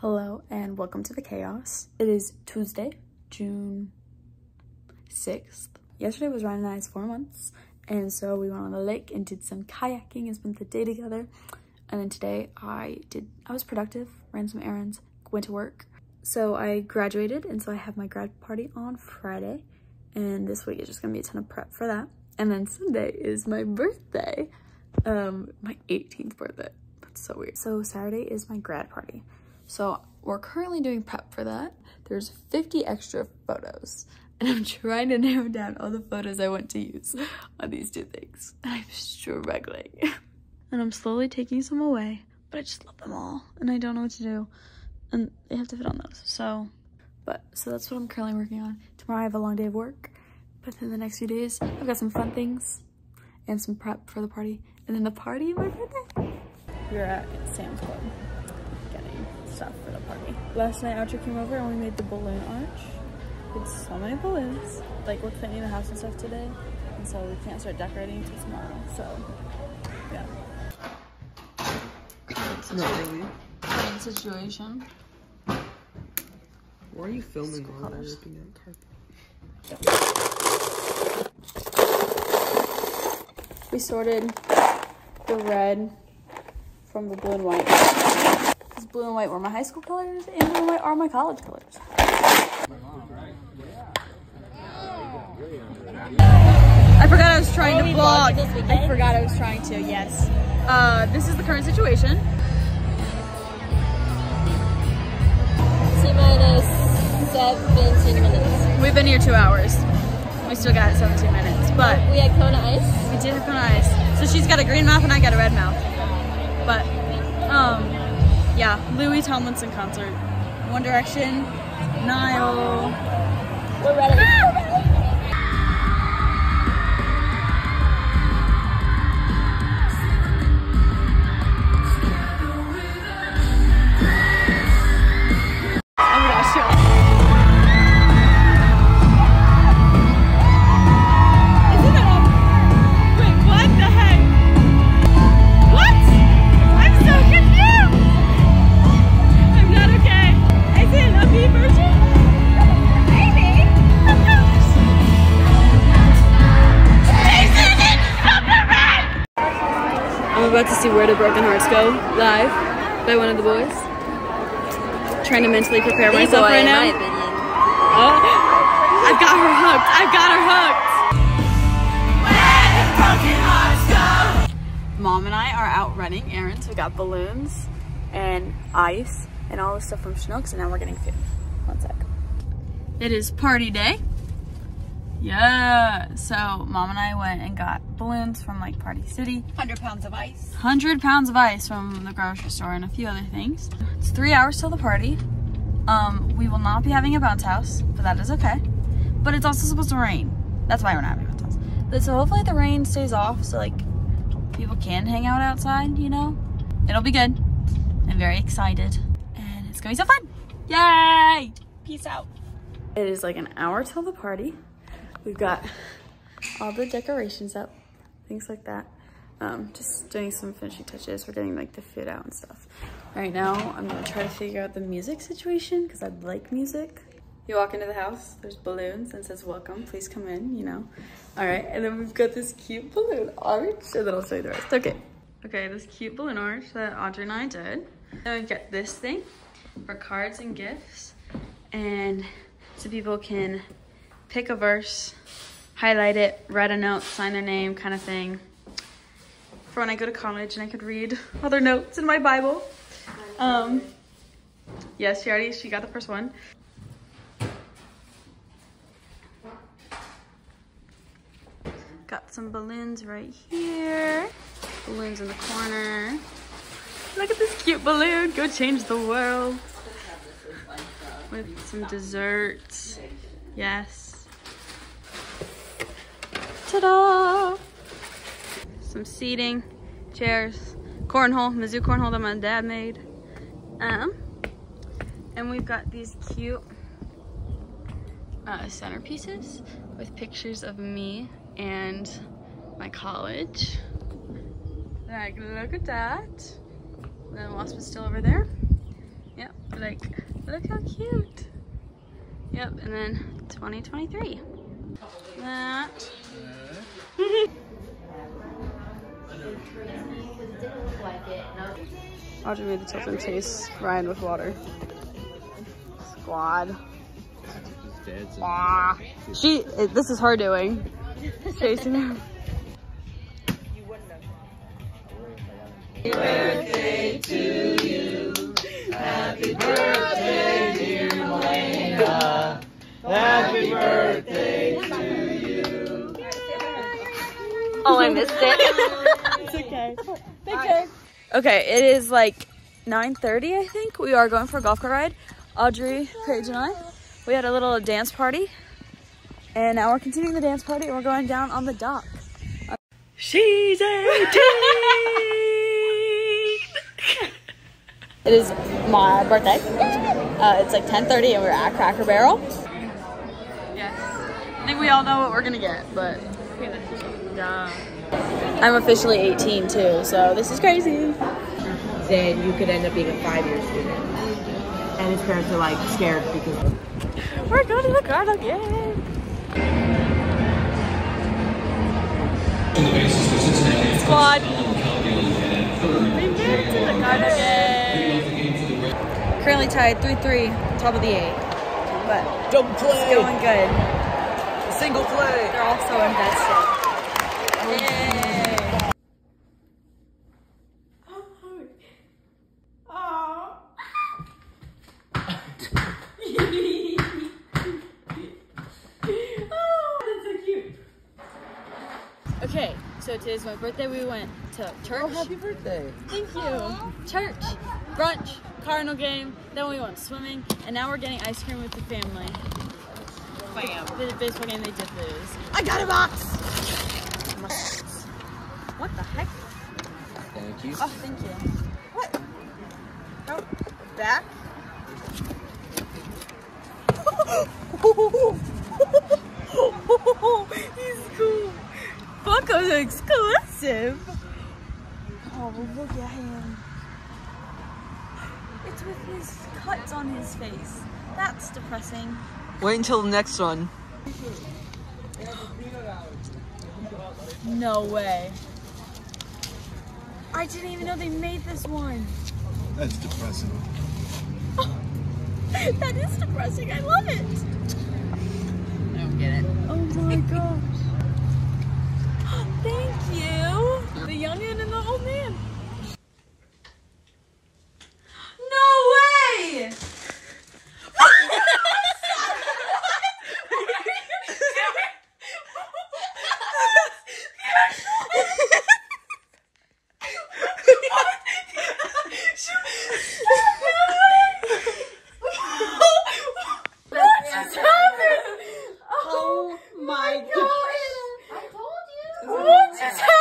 Hello and welcome to the chaos. It is Tuesday, June 6th. Yesterday was Ryan and I's four months, and so we went on the lake and did some kayaking and spent the day together. And then today I did, I was productive, ran some errands, went to work. So I graduated, and so I have my grad party on Friday, and this week is just gonna be a ton of prep for that. And then Sunday is my birthday, um, my 18th birthday. That's so weird. So Saturday is my grad party. So we're currently doing prep for that. There's 50 extra photos and I'm trying to narrow down all the photos I want to use on these two things. I'm struggling. and I'm slowly taking some away, but I just love them all and I don't know what to do. And they have to fit on those, so. But, so that's what I'm currently working on. Tomorrow I have a long day of work, but then the next few days, I've got some fun things and some prep for the party. And then the party my birthday. We're at Sam's Club stuff for the party. Last night Archer came over and we made the balloon arch. We had so many balloons. Like we're cleaning the house and stuff today. And so we can't start decorating until tomorrow. So yeah. Not really. Current situation. Why are you filming while they're Cars. ripping out carpet? We sorted the red from the blue and white. Because blue and white were my high school colors and blue and white are my college colors. I forgot I was trying to vlog. I forgot I was trying to, yes. Uh, this is the current situation. T minus 17 minutes. We've been here two hours. We still got 17 minutes, but We had Kona Ice. we did have Kona Ice. So she's got a green mouth and I got a red mouth. But, um, yeah, Louis Tomlinson concert. One Direction, Niall. We're ready. Broken Hearts Go live by one of the boys. Trying to mentally prepare myself right now. Oh, I've got her hooked. I've got her hooked. Mom and I are out running errands. We got balloons and ice and all the stuff from Schnucks, and now we're getting food. One sec. It is party day. Yeah. So mom and I went and got balloons from like Party City. 100 pounds of ice. 100 pounds of ice from the grocery store and a few other things. It's three hours till the party. Um, we will not be having a bounce house, but that is okay. But it's also supposed to rain. That's why we're not having a bounce house. But so hopefully the rain stays off so like people can hang out outside, you know? It'll be good. I'm very excited. And it's gonna be so fun. Yay! Peace out. It is like an hour till the party. We've got all the decorations up, things like that. Um, just doing some finishing touches. We're getting like the fit out and stuff. Right now, I'm gonna try to figure out the music situation because I like music. You walk into the house, there's balloons and says welcome, please come in, you know. All right, and then we've got this cute balloon arch, and then I'll show you the rest. Okay. Okay, this cute balloon arch that Audrey and I did. Then we've got this thing for cards and gifts. And so people can pick a verse, highlight it, write a note, sign their name, kind of thing. For when I go to college and I could read other notes in my Bible. Um, yes, she already, she got the first one. Got some balloons right here. Balloons in the corner. Look at this cute balloon. Go change the world. With some desserts. Yes. Ta-da! Some seating, chairs, cornhole, Mizzou cornhole that my dad made. Um, and we've got these cute uh, centerpieces with pictures of me and my college. Like, look at that. The wasp is still over there. Yep. Like, look how cute. Yep, and then 2023. That. Audrey made the Tilton chase Ryan with water. Squad. Wah. She, this is her doing. Chasing him. Oh, I missed it. it's okay. Okay, it is like 9.30, I think. We are going for a golf cart ride. Audrey, Paige, and I. We had a little dance party. And now we're continuing the dance party and we're going down on the dock. She's 18! it is my birthday. Uh, it's like 10.30 and we're at Cracker Barrel. Yes. I think we all know what we're gonna get, but yeah. I'm officially 18 too, so this is crazy. Then you could end up being a five-year student. And his parents are like scared because We're going to the garden again. Squad. We made it to the garden again. Currently tied 3-3, top of the eight. But double it's play, going good. single play. They're all so invested. So today's my birthday. We went to oh, church. Oh, happy birthday! Thank you. Church, brunch, Cardinal game. Then we went swimming, and now we're getting ice cream with the family. Bam! The baseball game they did lose. I got a box. What the heck? Thank you. Oh, thank you. What? Oh, back. He's cool. Exclusive. Oh, look at him. It's with his cuts on his face. That's depressing. Wait until the next one. No way. I didn't even know they made this one. That's depressing. that is depressing. I love it. I don't get it. Oh my gosh. 姐